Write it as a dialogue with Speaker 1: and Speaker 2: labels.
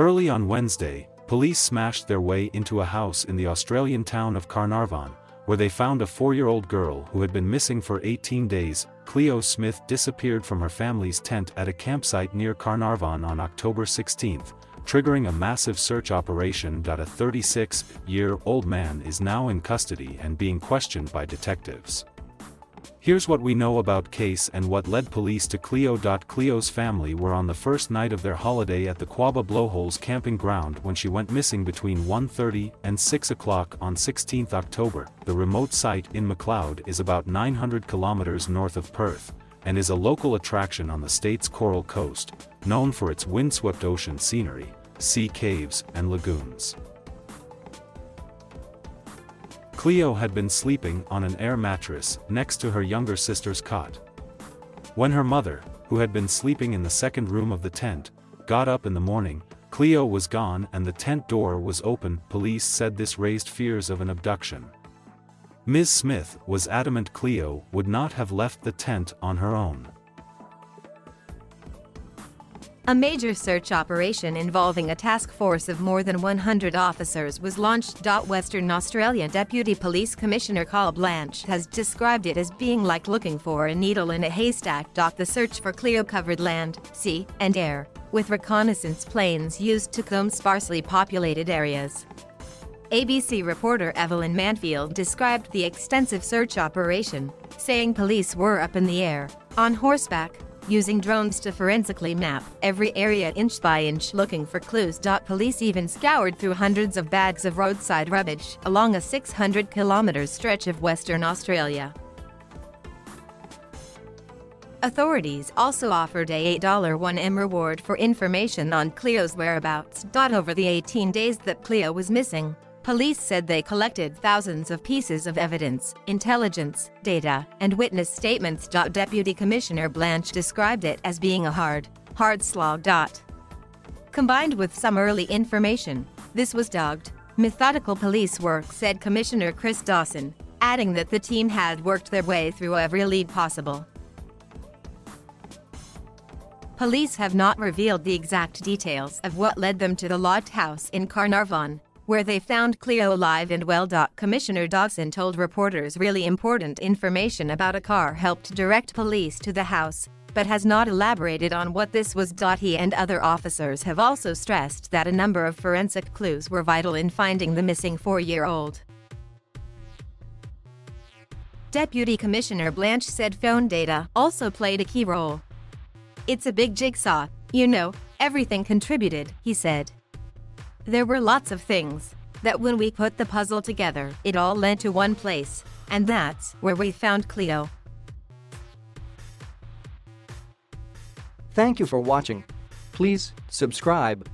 Speaker 1: Early on Wednesday, police smashed their way into a house in the Australian town of Carnarvon, where they found a four-year-old girl who had been missing for 18 days. Cleo Smith disappeared from her family's tent at a campsite near Carnarvon on October 16, triggering a massive search operation. A 36-year-old man is now in custody and being questioned by detectives. Here's what we know about case and what led police to Cleo. Cleo's family were on the first night of their holiday at the Quobba Blowholes camping ground when she went missing between 1.30 and 6 o'clock on 16 October. The remote site in Macleod is about 900 kilometers north of Perth, and is a local attraction on the state's coral coast, known for its windswept ocean scenery, sea caves and lagoons. Cleo had been sleeping on an air mattress next to her younger sister's cot. When her mother, who had been sleeping in the second room of the tent, got up in the morning, Cleo was gone and the tent door was open. Police said this raised fears of an abduction. Ms. Smith was adamant Cleo would not have left the tent on her own.
Speaker 2: A major search operation involving a task force of more than 100 officers was launched. Western Australia Deputy Police Commissioner Col Blanch has described it as being like looking for a needle in a haystack. The search for Cleo covered land, sea, and air, with reconnaissance planes used to comb sparsely populated areas. ABC reporter Evelyn Manfield described the extensive search operation, saying police were up in the air, on horseback, using drones to forensically map every area inch by inch looking for clues. Police even scoured through hundreds of bags of roadside rubbish along a 600 kilometer stretch of Western Australia. Authorities also offered a $8 1M reward for information on Cleo's whereabouts. Over the 18 days that Cleo was missing, Police said they collected thousands of pieces of evidence, intelligence, data, and witness statements. Deputy Commissioner Blanch described it as being a hard, hard slog. Combined with some early information, this was dogged, methodical police work, said Commissioner Chris Dawson, adding that the team had worked their way through every lead possible. Police have not revealed the exact details of what led them to the locked house in Carnarvon, where they found Cleo alive and well. Commissioner Dawson told reporters really important information about a car helped direct police to the house, but has not elaborated on what this was. He and other officers have also stressed that a number of forensic clues were vital in finding the missing four-year-old. Deputy Commissioner Blanch said phone data also played a key role. It's a big jigsaw, you know, everything contributed, he said. There were lots of things that when we put the puzzle together, it all led to one place, and that's where we found Cleo.
Speaker 3: Thank you for watching. Please subscribe